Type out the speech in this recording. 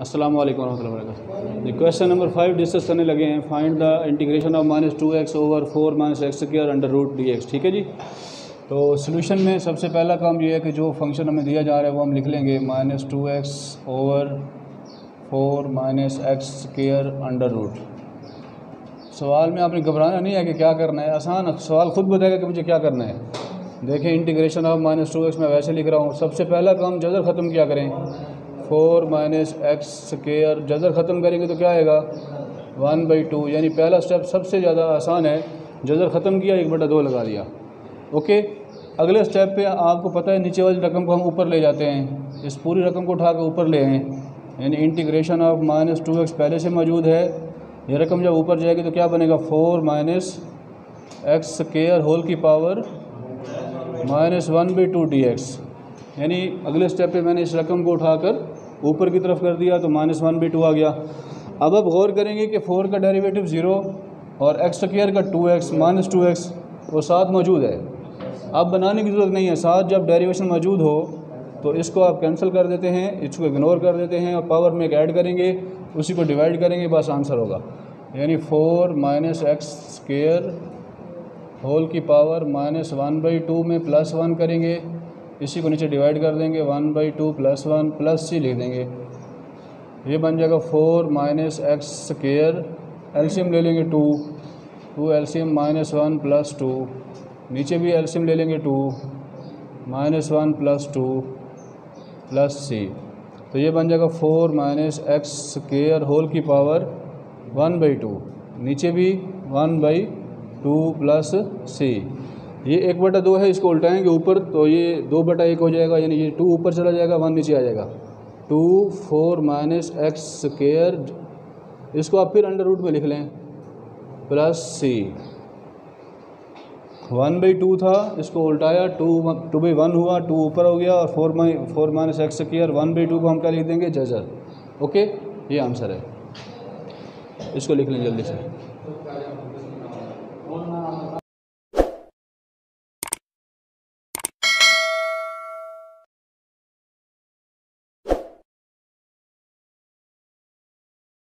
अस्सलाम वालेकुम रहमतुल्लाहि व बरकातुहू क्वेश्चन नंबर फाइव डिस्कस करने लगे हैं. Find the integration of minus two x over four minus x square under root d x ठीक है जी? तो सोल्यूशन में सबसे पहला काम ये है कि जो फ़ंक्शन हमें दिया जा रहा है वो हम लिख लेंगे. Minus two x over four minus x square under root सवाल में आपने घबराना नहीं है कि क्या करना है? आसान सवाल खुद बताएगा कि मुझे क्या करना है. देखें integration of minus two x मैं वैसे लिख रहा हूँ. सबसे पहला काम जजर ख़त्म क्या करें. फोर माइनस एक्स स्केयर जजर ख़त्म करेंगे तो क्या आएगा? वन बाई टू, यानी पहला स्टेप सबसे ज़्यादा आसान है। जजर ख़त्म किया, एक बटा दो लगा दिया। ओके? अगले स्टेप पे आपको पता है नीचे वाली रकम को हम ऊपर ले जाते हैं। इस पूरी रकम को उठा कर ऊपर ले आए। यानी integration of minus two x पहले से मौजूद है। ये रकम जब ऊपर जाएगी तो क्या बनेगा? Four minus x square whole की power minus one by two d x. यानी अगले स्टेप पे मैंने इस रकम को उठाकर ऊपर की तरफ़ कर दिया तो माइनस वन बाई टू आ गया। अब अब गौर करेंगे कि फोर का डेरिवेटिव ज़ीरो और एक्स स्क्र का two x minus two x वो साथ मौजूद है। अब बनाने की ज़रूरत नहीं है। साथ जब डेरिवेशन मौजूद हो तो इसको आप कैंसिल कर देते हैं, इसको इग्नोर कर देते हैं और पावर में एक ऐड करेंगे, उसी को डिवाइड करेंगे, बस आंसर होगा। यानी four minus x square whole की power minus one by two में प्लस वन करेंगे। इसी को नीचे डिवाइड कर देंगे one by two plus one plus c लिख देंगे। ये बन जाएगा four minus x square LCM ले लेंगे two two LCM minus one plus two नीचे भी एल्शियम ले लेंगे two minus one plus two plus C तो ये बन जाएगा four minus x square whole की पावर वन बाई टू नीचे भी one by two plus c ये एक बटा दो है, इसको उल्टाएँगे ऊपर तो ये दो बटा एक हो जाएगा, यानी ये टू ऊपर चला जाएगा वन नीचे आ जाएगा। Two four minus x square इसको आप फिर अंडर रूट में लिख लें। Plus C one by two था, इसको उल्टाया टू टू बाई वन हुआ टू ऊपर हो गया, और four my four minus x square one by two को हम क्या लिख देंगे? जजर। ओके ये आंसर है। इसको लिख लें जल्दी से।